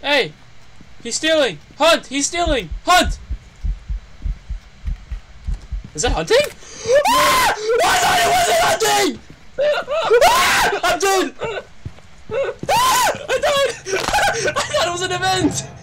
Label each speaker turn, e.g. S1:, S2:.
S1: Hey! He's stealing! Hunt! He's stealing! Hunt! Is that hunting? ah! I thought it wasn't hunting! ah! I'm dead! Ah! I died! I thought it was an event!